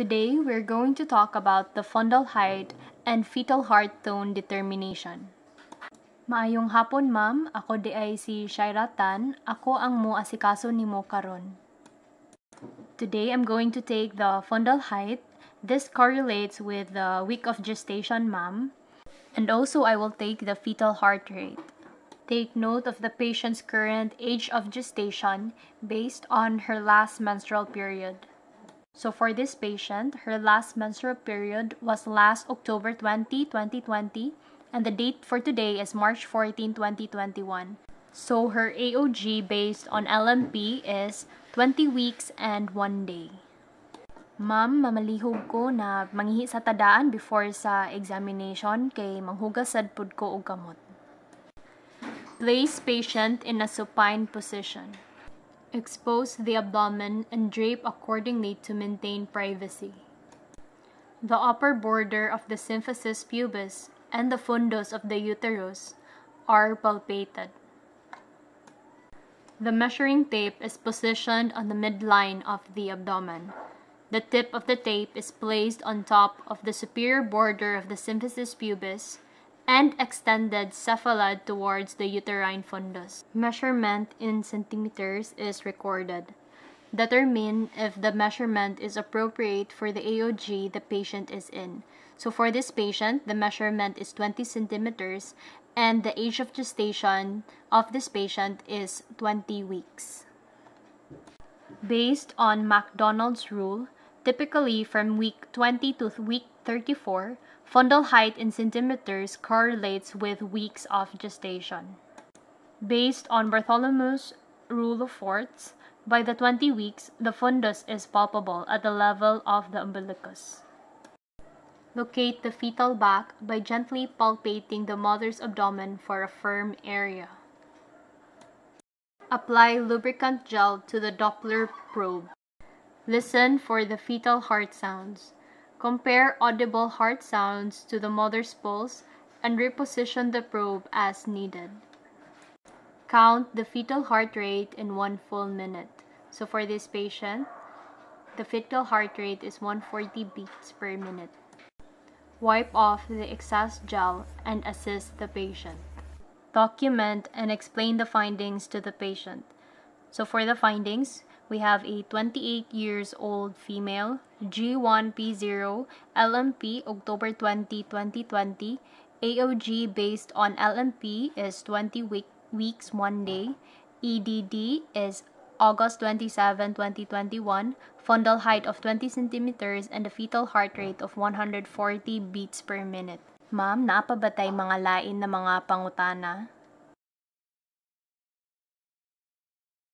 Today, we're going to talk about the fundal height and fetal heart tone determination. Maayong hapon, ma'am. Ako di ay si Shairah Tan. Ako ang mo asikaso nimo karon. Today, I'm going to take the fundal height. This correlates with the week of gestation, ma'am. And also, I will take the fetal heart rate. Take note of the patient's current age of gestation based on her last menstrual period. So for this patient, her last menstrual period was last October 20, 2020, and the date for today is March 14, 2021. So her AOG based on LMP is 20 weeks and 1 day. Ma'am, mamalihog ko na mangihi sa tadaan before sa examination kay manghugas sad pud ko og kamot. Place patient in a supine position. Expose the abdomen and drape accordingly to maintain privacy. The upper border of the symphysis pubis and the fundus of the uterus are palpated. The measuring tape is positioned on the midline of the abdomen. The tip of the tape is placed on top of the superior border of the symphysis pubis and extended cephalad towards the uterine fundus. Measurement in centimeters is recorded. Determine if the measurement is appropriate for the AOG the patient is in. So for this patient, the measurement is 20 centimeters and the age of gestation of this patient is 20 weeks. Based on McDonald's rule, typically from week 20 to week 34, Fundal height in centimeters correlates with weeks of gestation. Based on Bartholomew's rule of fourths, by the 20 weeks, the fundus is palpable at the level of the umbilicus. Locate the fetal back by gently palpating the mother's abdomen for a firm area. Apply lubricant gel to the Doppler probe. Listen for the fetal heart sounds. Compare audible heart sounds to the mother's pulse and reposition the probe as needed. Count the fetal heart rate in one full minute. So for this patient, the fetal heart rate is 140 beats per minute. Wipe off the excess gel and assist the patient. Document and explain the findings to the patient. So for the findings, we have a 28 years old female, G1P0, LMP October 20, 2020. AOG based on LMP is 20 week, weeks 1 day. EDD is August 27, 2021. Fundal height of 20 centimeters and a fetal heart rate of 140 beats per minute. Ma'am, napabatay mga lain na mga pangutana?